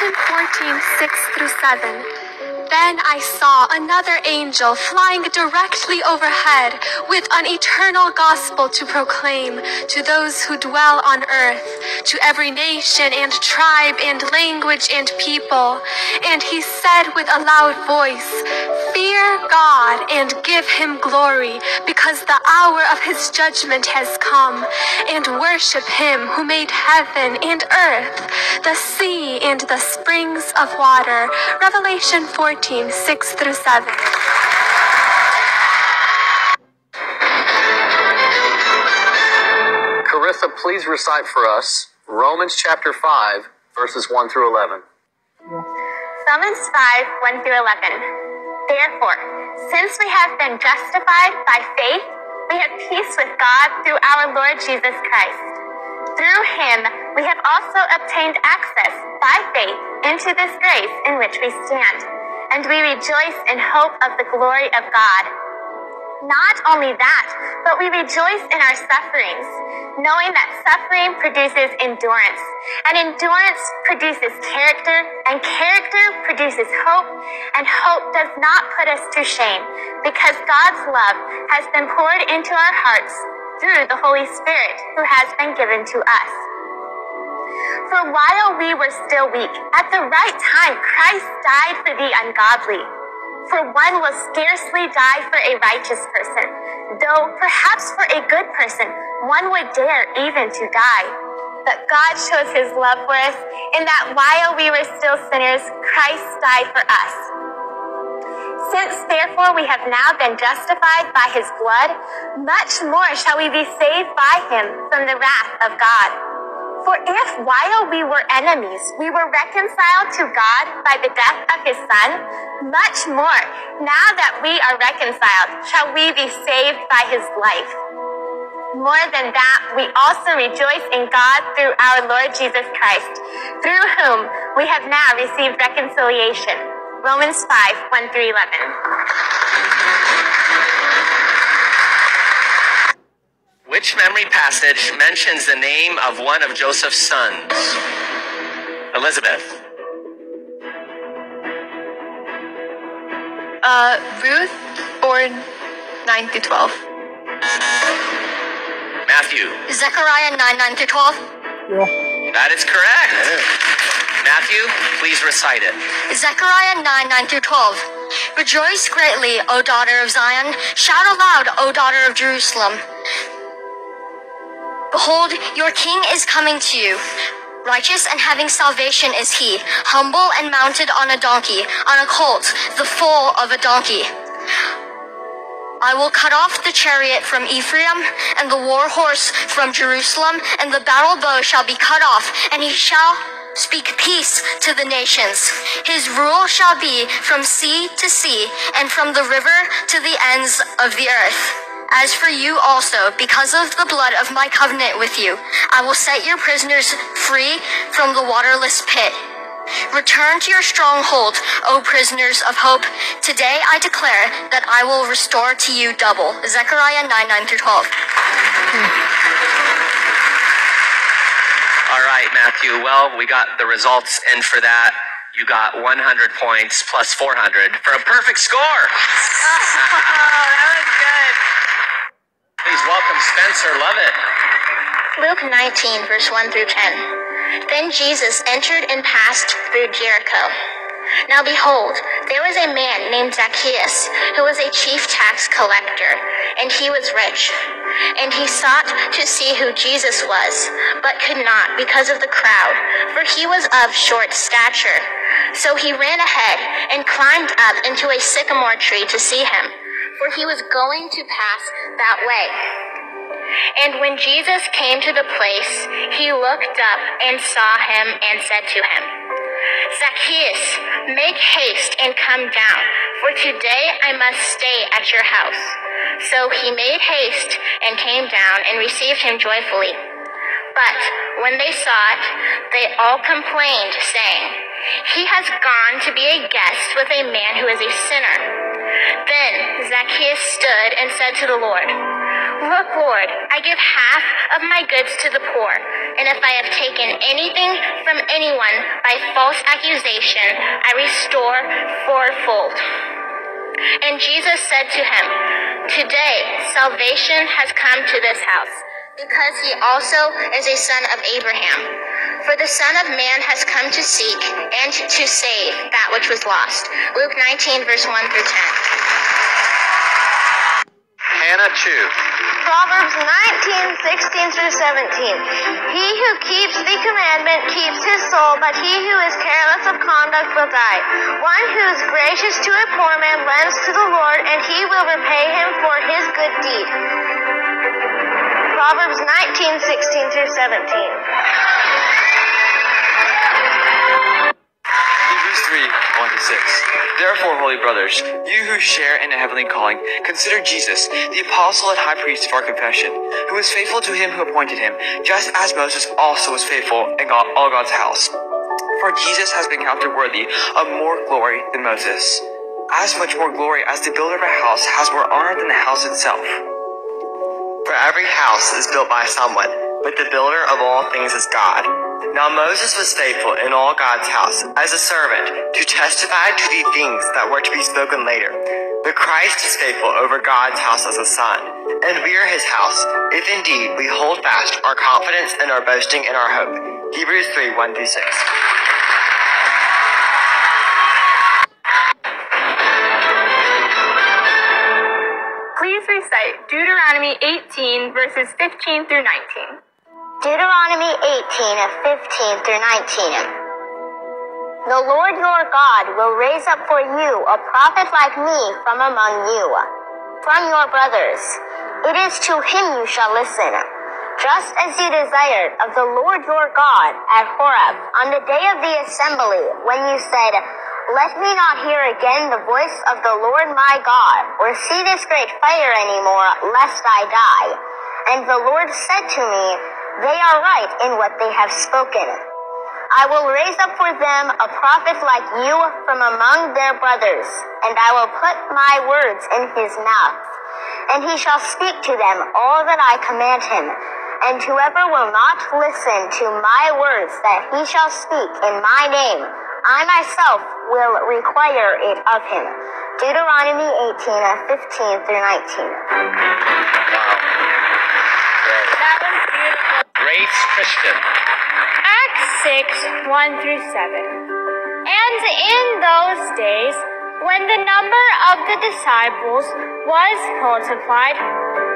Revelation 14 6 through 7. Then I saw another angel flying directly overhead with an eternal gospel to proclaim to those who dwell on earth, to every nation and tribe and language and people. And he said with a loud voice, Fear God and give him glory, because the hour of his judgment has come, and worship him who made heaven and earth, the sea and the springs of water. Revelation 14, 6 through 7. Carissa, please recite for us Romans chapter 5, verses 1 through 11. Romans 5 1 through 11. Therefore, since we have been justified by faith, we have peace with God through our Lord Jesus Christ. Through him, we have also obtained access by faith into this grace in which we stand, and we rejoice in hope of the glory of God. Not only that, but we rejoice in our sufferings, knowing that suffering produces endurance, and endurance produces character, and character produces hope, and hope does not put us to shame, because God's love has been poured into our hearts through the Holy Spirit who has been given to us. For while we were still weak, at the right time Christ died for the ungodly. For one will scarcely die for a righteous person, though perhaps for a good person one would dare even to die. But God shows his love for us in that while we were still sinners, Christ died for us. Since therefore we have now been justified by his blood, much more shall we be saved by him from the wrath of God. For if while we were enemies, we were reconciled to God by the death of his son, much more, now that we are reconciled, shall we be saved by his life. More than that, we also rejoice in God through our Lord Jesus Christ, through whom we have now received reconciliation. Romans 5 1 through 11. Which memory passage mentions the name of one of Joseph's sons? Elizabeth. Uh, Ruth, born 9 to 12. Matthew. Zechariah 9 9 through 12. Yeah. That is correct. Matthew, please recite it. Zechariah 9 9 through 12. Rejoice greatly, O daughter of Zion. Shout aloud, O daughter of Jerusalem. Behold, your king is coming to you. Righteous and having salvation is he, humble and mounted on a donkey, on a colt, the foal of a donkey. I will cut off the chariot from Ephraim, and the war horse from Jerusalem, and the battle bow shall be cut off, and he shall speak peace to the nations. His rule shall be from sea to sea, and from the river to the ends of the earth. As for you also, because of the blood of my covenant with you, I will set your prisoners free from the waterless pit. Return to your stronghold, O prisoners of hope. Today I declare that I will restore to you double. Zechariah 9 9 through 12. All right, Matthew. Well, we got the results in for that. You got 100 points plus 400 for a perfect score. Oh, that was good. Welcome Spencer. Luke 19, verse 1 through 10. Then Jesus entered and passed through Jericho. Now behold, there was a man named Zacchaeus, who was a chief tax collector, and he was rich. And he sought to see who Jesus was, but could not because of the crowd, for he was of short stature. So he ran ahead and climbed up into a sycamore tree to see him, for he was going to pass that way. And when Jesus came to the place, he looked up and saw him and said to him, Zacchaeus, make haste and come down, for today I must stay at your house. So he made haste and came down and received him joyfully. But when they saw it, they all complained, saying, He has gone to be a guest with a man who is a sinner. Then Zacchaeus stood and said to the Lord, Look, Lord, I give half of my goods to the poor, and if I have taken anything from anyone by false accusation, I restore fourfold. And Jesus said to him, Today salvation has come to this house, because he also is a son of Abraham. For the Son of Man has come to seek and to save that which was lost. Luke 19, verse 1 through 10. Hannah Chu. Proverbs 19, 16 through 17. He who keeps the commandment keeps his soul, but he who is careless of conduct will die. One who is gracious to a poor man lends to the Lord, and he will repay him for his good deed. Proverbs 19, 16 through 17. 3 1 to 6. Therefore, holy brothers, you who share in a heavenly calling, consider Jesus, the apostle and high priest of our confession, who was faithful to him who appointed him, just as Moses also was faithful in all God's house. For Jesus has been counted worthy of more glory than Moses. As much more glory as the builder of a house has more honor than the house itself. For every house is built by someone, but the builder of all things is God. Now Moses was faithful in all God's house as a servant to testify to the things that were to be spoken later. But Christ is faithful over God's house as a son, and we are his house, if indeed we hold fast our confidence and our boasting in our hope. Hebrews 3 1 through 6. Please recite Deuteronomy 18, verses 15 through 19. Deuteronomy 18, 15 through 19. The Lord your God will raise up for you a prophet like me from among you, from your brothers. It is to him you shall listen, just as you desired of the Lord your God at Horeb on the day of the assembly, when you said, Let me not hear again the voice of the Lord my God, or see this great fire anymore, lest I die. And the Lord said to me, They are right in what they have spoken. I will raise up for them a prophet like you from among their brothers, and I will put my words in his mouth. And he shall speak to them all that I command him. And whoever will not listen to my words that he shall speak in my name, I myself will require it of him. Deuteronomy 18, 15 through 19. That was beautiful. Grace Christian. Acts 6, 1 through 7. And in those days, when the number of the disciples was multiplied,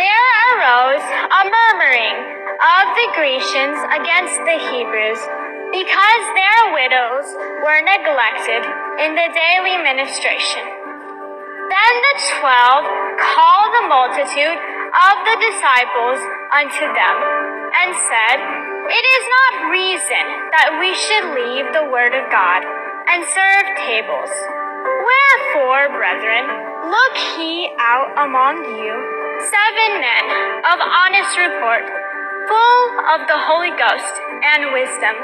there arose a murmuring of the Grecians against the Hebrews, because their widows were neglected in the daily ministration. Then the twelve called the multitude of the disciples unto them, and said, It is not reason that we should leave the word of God and serve tables. Wherefore, brethren, look ye out among you seven men of honest report, full of the Holy Ghost and wisdom,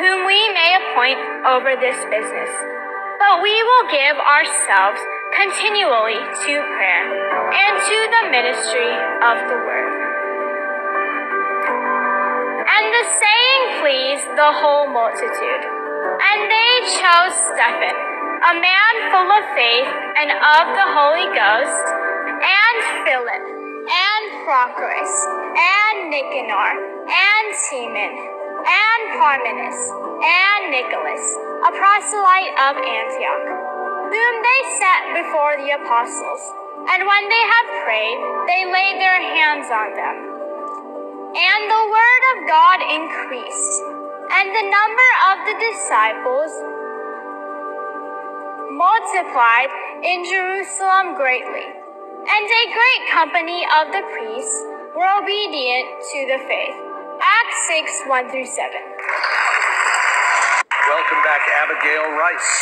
whom we may appoint over this business. But we will give ourselves continually to prayer and to the ministry of the word. Saying pleased the whole multitude. And they chose Stephen, a man full of faith and of the Holy Ghost, and Philip, and Prochorus, and Nicanor, and Timon, and Parmenas, and Nicholas, a proselyte of Antioch, whom they set before the apostles. And when they had prayed, they laid their hands on them. And the word of God increased, and the number of the disciples multiplied in Jerusalem greatly. And a great company of the priests were obedient to the faith. Acts 6 1 through 7. Welcome back, Abigail Rice.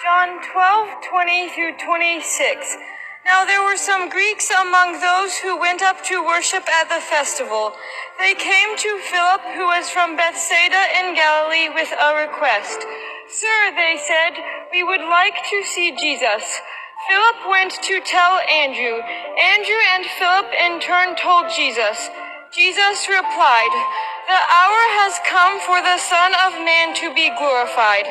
John 12, 20 through 26. Now there were some Greeks among those who went up to worship at the festival. They came to Philip, who was from Bethsaida in Galilee, with a request. Sir, they said, we would like to see Jesus. Philip went to tell Andrew. Andrew and Philip in turn told Jesus. Jesus replied, The hour has come for the Son of Man to be glorified.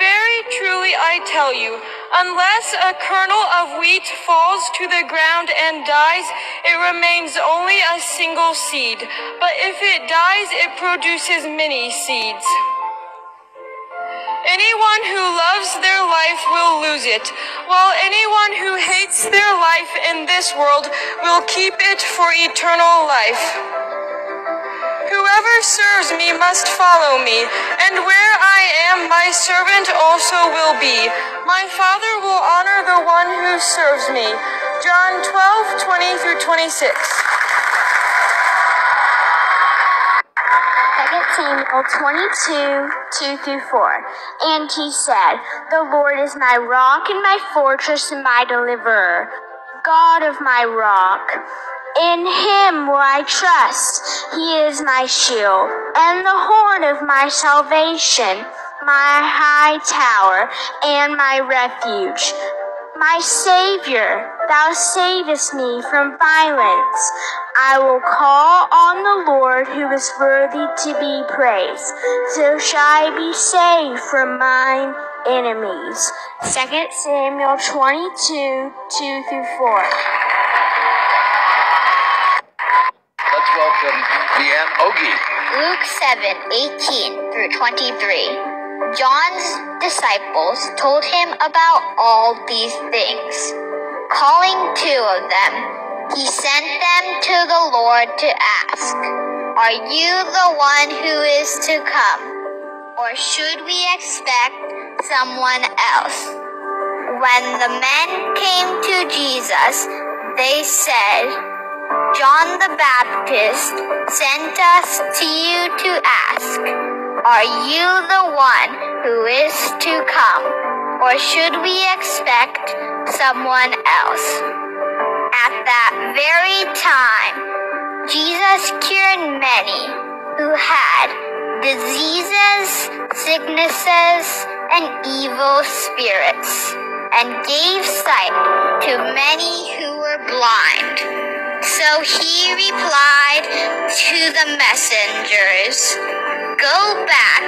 Very truly I tell you, unless a kernel of wheat falls to the ground and dies, it remains only a single seed. But if it dies, it produces many seeds. Anyone who loves their life will lose it, while anyone who hates their life in this world will keep it for eternal life. Whoever serves me must follow me, and where I am, my servant also will be. My Father will honor the one who serves me. John 12, 20 through 26. 2 Samuel 22, 2 through 4. And he said, The Lord is my rock and my fortress and my deliverer, God of my rock. In him will I trust. He is my shield and the horn of my salvation, my high tower and my refuge. My Savior, thou savest me from violence. I will call on the Lord who is worthy to be praised. So shall I be saved from mine enemies. 2 Samuel 22, 2 through 4. Ogie. Luke 7 18 through 23. John's disciples told him about all these things. Calling two of them, he sent them to the Lord to ask, Are you the one who is to come? Or should we expect someone else? When the men came to Jesus, they said, John the Baptist sent us to you to ask, Are you the one who is to come, or should we expect someone else? At that very time, Jesus cured many who had diseases, sicknesses, and evil spirits, and gave sight to many who were blind. So he replied to the messengers, Go back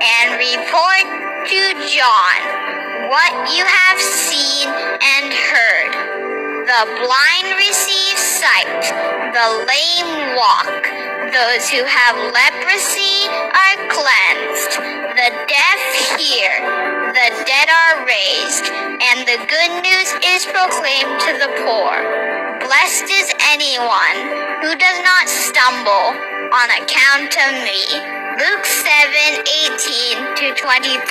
and report to John what you have seen and heard. The blind receive sight, the lame walk, those who have leprosy are cleansed, the deaf hear, the dead are raised, and the good news is proclaimed to the poor. Blessed is anyone who does not stumble on account of me. Luke 7 18 to 23.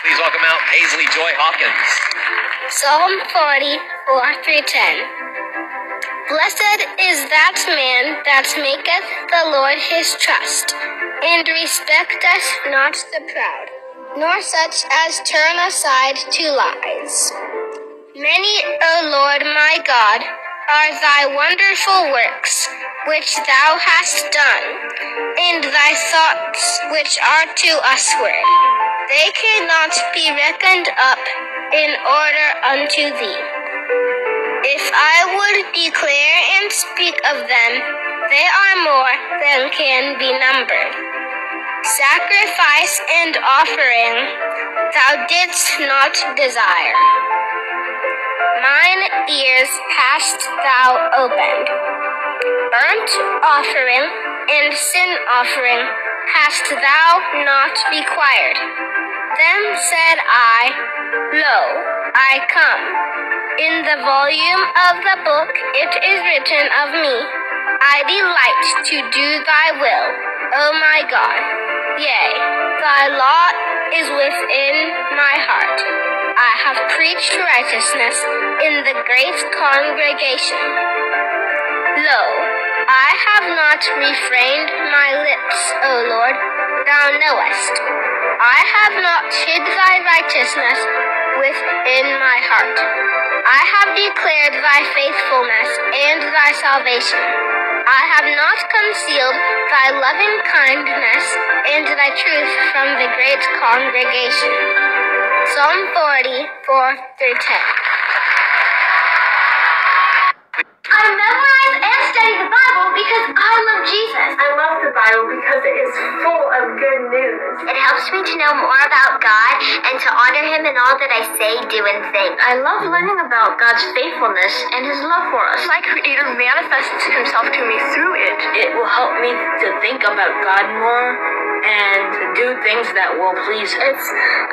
Please welcome out Paisley Joy Hawkins. Psalm 40, 4 through 10. Blessed is that man that maketh the Lord his trust, and respecteth not the proud, nor such as turn aside to lies. Many, O Lord my God, are thy wonderful works which thou hast done, and thy thoughts which are to usward. They cannot be reckoned up in order unto thee. If I would declare and speak of them, they are more than can be numbered. Sacrifice and offering thou didst not desire mine ears hast thou opened. Burnt offering and sin offering hast thou not required. Then said I, Lo, I come. In the volume of the book it is written of me, I delight to do thy will, O my God. Yea, thy law is within my heart. I have preached righteousness in the great congregation. Lo, I have not refrained my lips, O Lord, thou knowest. I have not hid thy righteousness within my heart. I have declared thy faithfulness and thy salvation. I have not concealed thy loving kindness and thy truth from the great congregation. Psalm 40, 4 through 10. I study the Bible because I love Jesus. I love the Bible because it is full of good news. It helps me to know more about God and to honor Him in all that I say, do, and think. I love learning about God's faithfulness and His love for us. My Creator manifests Himself to me through it. It will help me to think about God more and do things that will please Him. It's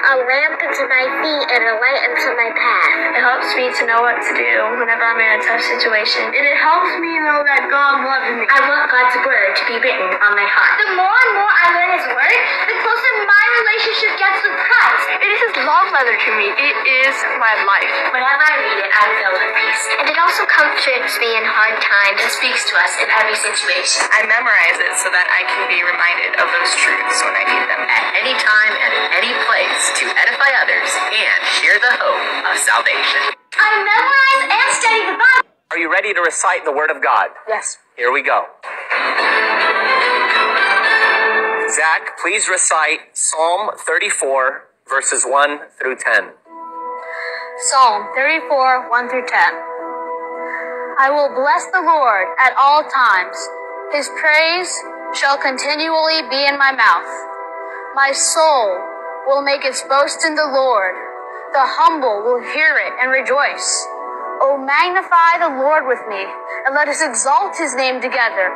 a lamp unto my feet and a light unto my path. It helps me to know what to do whenever I'm in a tough situation. And it helps me know that God loves me. I want God's word to be written on my heart. The more and more I learn His word, the closer my relationship gets with Christ. It is His love letter to me. It is my life. Whenever I read it, I feel at peace. And it also comforts me in hard times. It speaks to us in every situation. I memorize it so that I can be reminded of those truths when I need them. At any time and any place to edify others and share the hope of salvation. I memorize and study the Bible. Are you ready to recite the Word of God? Yes. Here we go. Zach, please recite Psalm 34, verses 1 through 10. Psalm 34, 1 through 10. I will bless the Lord at all times. His praise shall continually be in my mouth. My soul will make its boast in the Lord. The humble will hear it and rejoice. O magnify the Lord with me, and let us exalt his name together.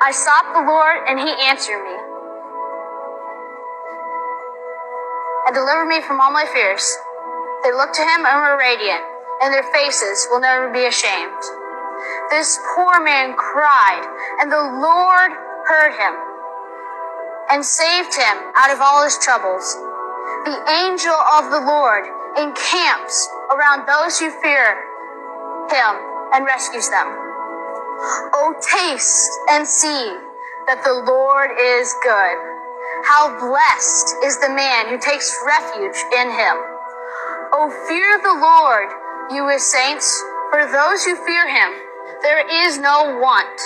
I sought the Lord, and he answered me, and delivered me from all my fears. They looked to him and were radiant, and their faces will never be ashamed. This poor man cried, and the Lord heard him and saved him out of all his troubles. The angel of the Lord encamps around those who fear him and rescues them. Oh, taste and see that the Lord is good. How blessed is the man who takes refuge in him. Oh, fear the Lord, you his saints, for those who fear him, there is no want.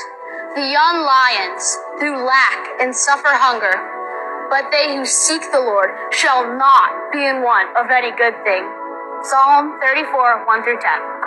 The young lions who lack and suffer hunger, but they who seek the Lord shall not be in want of any good thing. Psalm 34, 1 through 10.